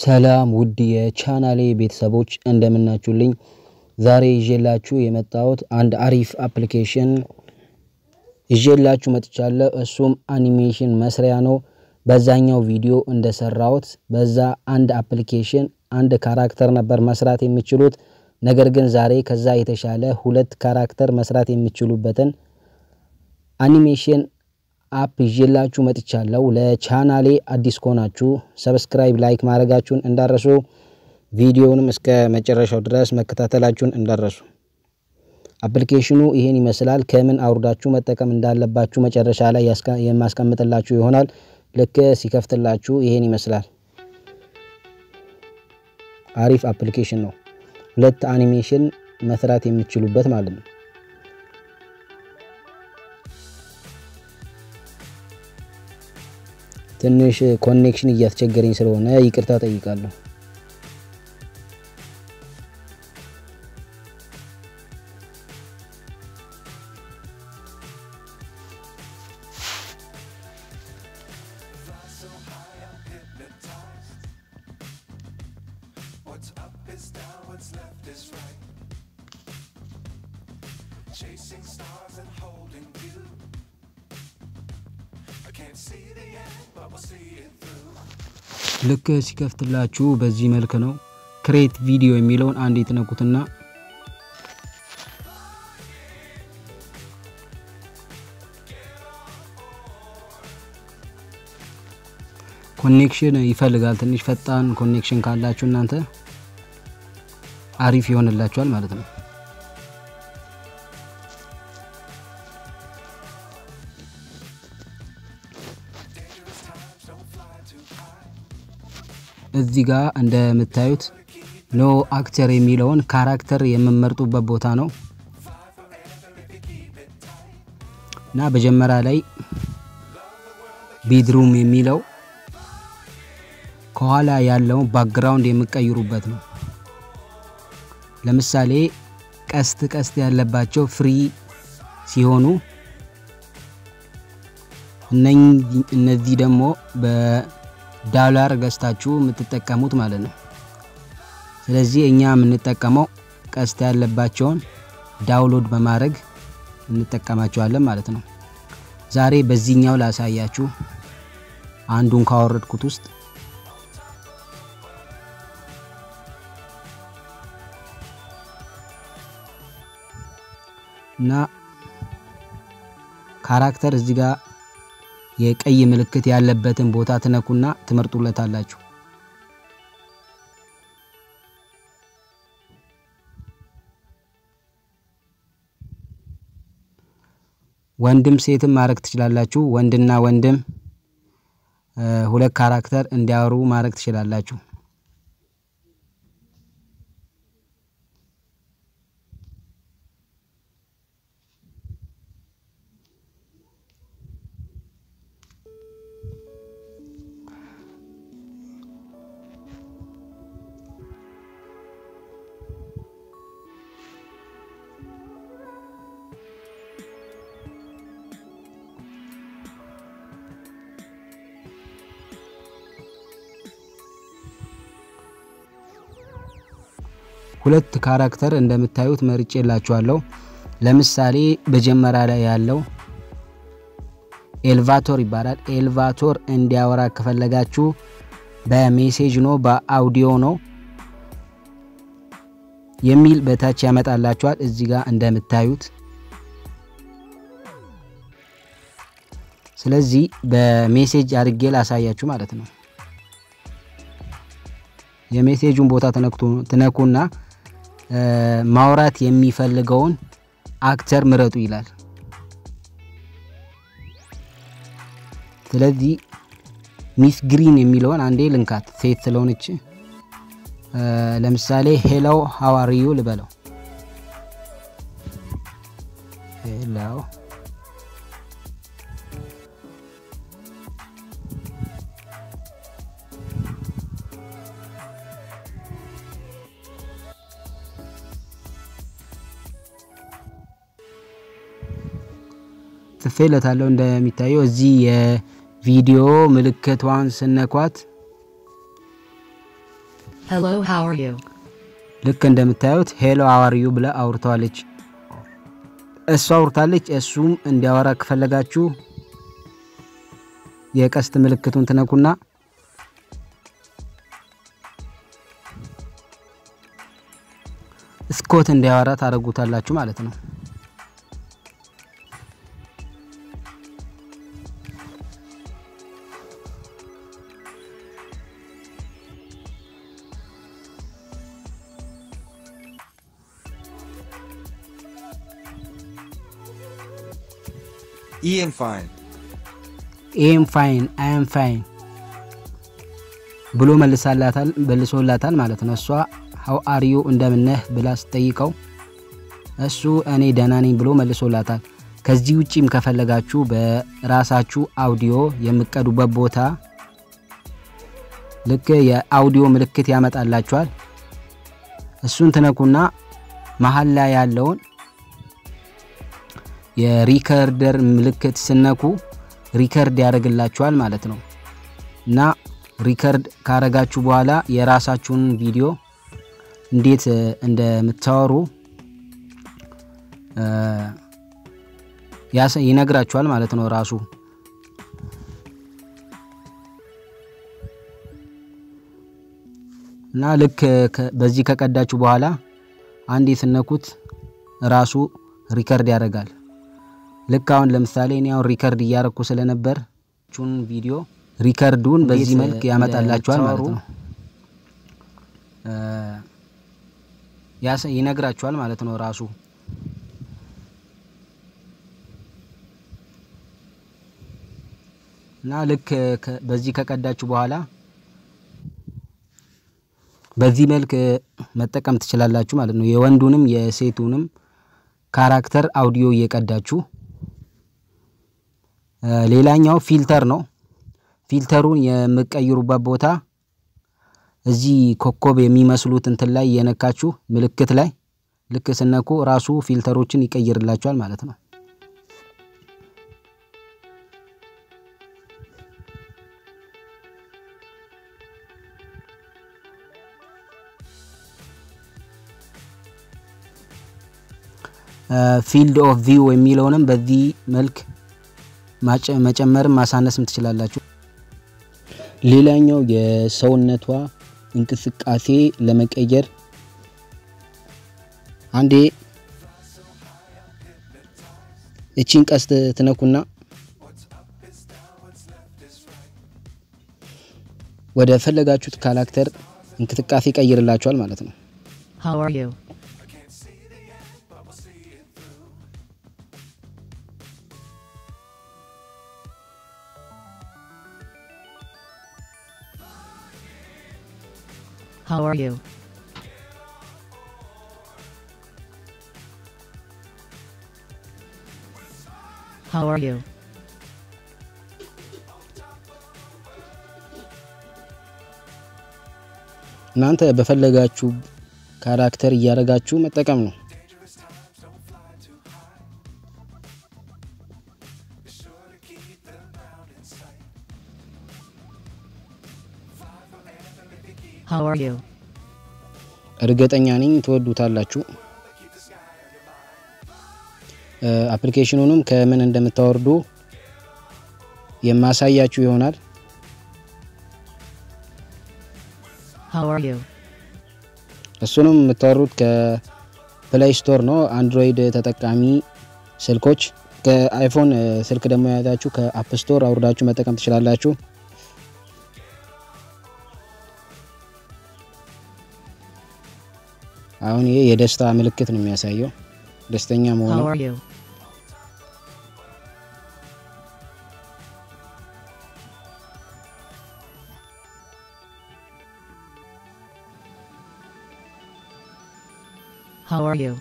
ሰላም ውድ የቻናሌ ቤተሰቦች እንደምናችሁልኝ። ዛሬ ይዤላችሁ የመጣሁት አንድ አሪፍ application ይዤላችሁ መጥቻለሁ። እሱም አኒሜሽን መስሪያ ነው። በዛኛው ቪዲዮ እንደሰራሁት በዛ አንድ application አንድ character ነበር መስራት የሚችሉት። ነገር ግን ዛሬ ከዛ የተሻለ ሁለት character መስራት የሚችሉበትን animation app ይዤላችሁ መጥቻለሁ። ለቻናሌ አዲስ ከሆናችሁ subscribe፣ like ማድረጋችሁን እንዳትረሱ፣ ቪዲዮውንም እስከ መጨረሻው ድረስ መከታተላችሁን እንዳትረሱ። application ኑ ይሄን ይመስላል። ከምን አውርዳችሁ መጠቀም እንዳለባችሁ መጨረሻ ላይ የማስቀምጥላችሁ ይሆናል። ልክ ሲከፍትላችሁ ይሄን ይመስላል። አሪፍ application ነው። ሁለት አኒሜሽን መስራት የሚችሉበት ማለት ነው። ትንሽ ኮኔክሽን እያስቸገረኝ ስለሆነ ይቅርታ ጠይቃለሁ። Chasing stars and holding ልክ ሲከፍትላችሁ በዚህ መልክ ነው። create video የሚለውን አንዴ ትነኩትና connection ይፈልጋል። ትንሽ ፈጣን connection ካላችሁ እናንተ አሪፍ ይሆንላችኋል ማለት ነው። እዚህ ጋር እንደምታዩት no actor የሚለውን character የምትመርጡበት ቦታ ነው እና መጀመሪያ ላይ bedroom የሚለው ከኋላ ያለውን background የምትቀይሩበት ነው። ለምሳሌ ቀስት ቀስት ያለባቸው free ሲሆኑ እነዚህ ደግሞ በዶላር ገዝታችሁ የምትጠቀሙት ማለት ነው። ስለዚህ እኛ የምንጠቀመው ቀስት ያለባቸውን download በማድረግ እንጠቀማቸዋለን ማለት ነው። ዛሬ በዚህኛው ላሳያችሁ አንዱን ካወረድኩት ውስጥ እና character እዚህ ጋር የቀይ ምልክት ያለበትን ቦታ ትነኩና ትመርጡለታላችሁ። ወንድም ሴትም ማድረግ ትችላላችሁ። ወንድና ወንድም ሁለት character እንዲያወሩ ማድረግ ትችላላችሁ። ሁለት character እንደምታዩት መርጬላችኋለሁ። ለምሳሌ መጀመሪያ ላይ ያለው elevator ይባላል። elevator እንዲያወራ ከፈለጋችሁ በ message ነው በአውዲዮ ነው የሚል በታች ያመጣላችኋል። እዚህ ጋር እንደምታዩት ስለዚህ በ message አድርጌ ላሳያችሁ ማለት ነው። የ message ኡን ቦታ ትነኩና ማውራት የሚፈልገውን actor ምረጡ ይላል። ስለዚህ ሚስ ግሪን የሚለውን አንዴ ልንካት፣ ሴት ስለሆነች ለምሳሌ hello how are you ልበለው። hello ጽፌለታለሁ። እንደሚታየው እዚህ የቪዲዮ ምልክቷን ስነኳት? ልክ እንደምታዩት ሄሎ አዋርዩ ብላ አውርተዋለች። እሷ አውርታለች። እሱም እንዲያወራ ከፈለጋችሁ የቀስት ምልክቱን ትነኩና ስኮት እንዲያወራ ታደርጉታላችሁ ማለት ነው። Ian Fine. ኤም ፋይን አም ፋይን ብሎ መልሳላታል መልሶላታል ማለት ነው። እሷ ሀው አርዩ እንደምነህ ብላ ስጠይቀው እሱ እኔ ደህና ነኝ ብሎ መልሶላታል። ከዚህ ውጪም ከፈለጋችሁ በራሳችሁ አውዲዮ የምቀዱበት ቦታ ልክ የአውዲዮ ምልክት ያመጣላችኋል። እሱን ትነኩና መሀል ላይ ያለውን የሪከርደር ምልክት ስነኩ record ያደርግላችኋል ማለት ነው። እና record ካረጋችሁ በኋላ የራሳችሁን ቪዲዮ እንዴት እንደምታወሩ ይነግራችኋል ማለት ነው ራሱ እና ልክ በዚህ ከቀዳችሁ በኋላ አንዴ ስትነኩት ራሱ record ያደርጋል። ልክ አሁን ለምሳሌ እኔ አሁን record እያረኩ ስለነበር ቹን ቪዲዮ record ኡን በዚህ መልክ ያመጣላችኋል ማለት ነው። ይነግራችኋል ማለት ነው ራሱ እና ልክ በዚህ ከቀዳችሁ በኋላ በዚህ መልክ መጠቀም ትችላላችሁ ማለት ነው። የወንዱንም የሴቱንም character audio እየቀዳችሁ ሌላኛው filter ነው። filter ኡን የምትቀይሩበት ቦታ እዚህ ኮከብ የሚመስሉት እንትን ላይ የነካችሁ ምልክት ላይ ልክ ስትነኩ ራሱ filter ኦችን ይቀይርላችኋል ማለት ነው። field of view የሚለውንም በዚህ መልክ መጨመርም ማሳነስም ትችላላችሁ። ሌላኛው የሰውነቷ እንቅስቃሴ ለመቀየር አንዴ እቺን ቀስት ትነኩና ወደ ፈለጋችሁት character እንቅስቃሴ ይቀይርላችኋል ማለት ነው። How are you? How are you? እናንተ በፈለጋችሁ ካራክተር እያደረጋችሁ መጠቀም ነው። How are you? እርግጠኛ ነኝ ትወዱታላችሁ። application ኑንም ከምን እንደምታወርዱ የማሳያችሁ ይሆናል። How are you? እሱንም የምታወርዱት ከ Play Store ነው። Android ተጠቃሚ ስልኮች ከ iPhone ስልክ ደግሞ የያዛችሁ ከ App Store አውርዳችሁ መጠቀም ትችላላችሁ። አሁን ይሄ የደስታ ምልክት ነው የሚያሳየው ደስተኛ መሆኑ How are you?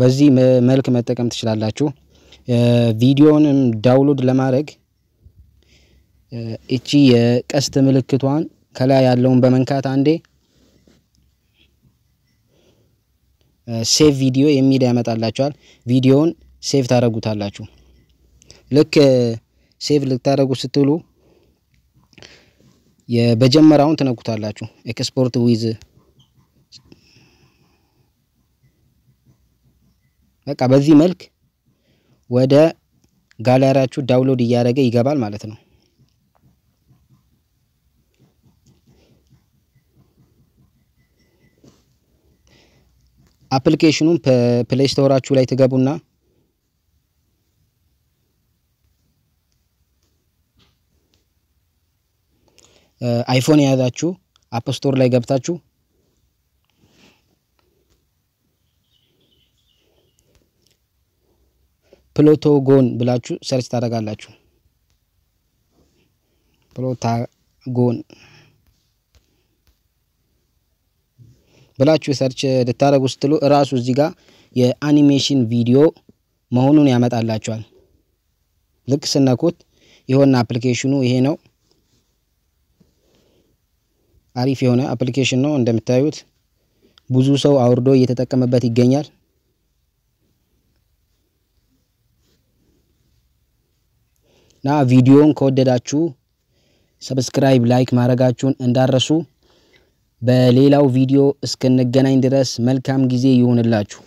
በዚህ መልክ መጠቀም ትችላላችሁ። እ፣ ቪዲዮውንም download ለማድረግ እቺ የቀስት ምልክቷን ከላይ ያለውን በመንካት አንዴ save video የሚል ያመጣላችኋል። ቪዲዮውን save ታደርጉታላችሁ። ልክ save ልታደርጉ ስትሉ የመጀመሪያውን ትነኩታላችሁ። export with በቃ በዚህ መልክ ወደ gallery ያችሁ download እያደረገ ይገባል ማለት ነው። application ኑን Play Store ኣችሁ ላይ ትገቡና iPhone የያዛችሁ App Store ላይ ገብታችሁ Plotagon ብላችሁ search ታደርጋላችሁ። Plotagon ብላችሁ search ልታደርጉ ስትሉ እራሱ እዚህ ጋር የአኒሜሽን ቪዲዮ መሆኑን ያመጣላችኋል። ልክ ስትነኩት የሆነ application ኑ ይሄ ነው። አሪፍ የሆነ application ነው። እንደምታዩት ብዙ ሰው አውርዶ እየተጠቀመበት ይገኛል። እና ቪዲዮውን ከወደዳችሁ subscribe፣ like ማድረጋችሁን እንዳትረሱ። በሌላው ቪዲዮ እስክንገናኝ ድረስ መልካም ጊዜ ይሁንላችሁ።